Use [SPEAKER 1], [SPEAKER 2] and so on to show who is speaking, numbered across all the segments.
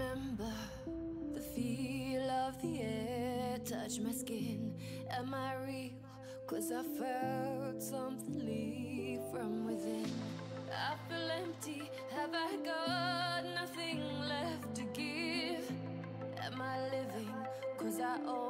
[SPEAKER 1] remember the feel of the air touch my skin. Am I real? Cause I felt something leave from within. I feel empty. Have I got nothing left to give? Am I living? Cause I owe.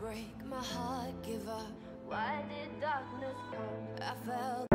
[SPEAKER 1] Break, my heart give up. Why did darkness come? I felt.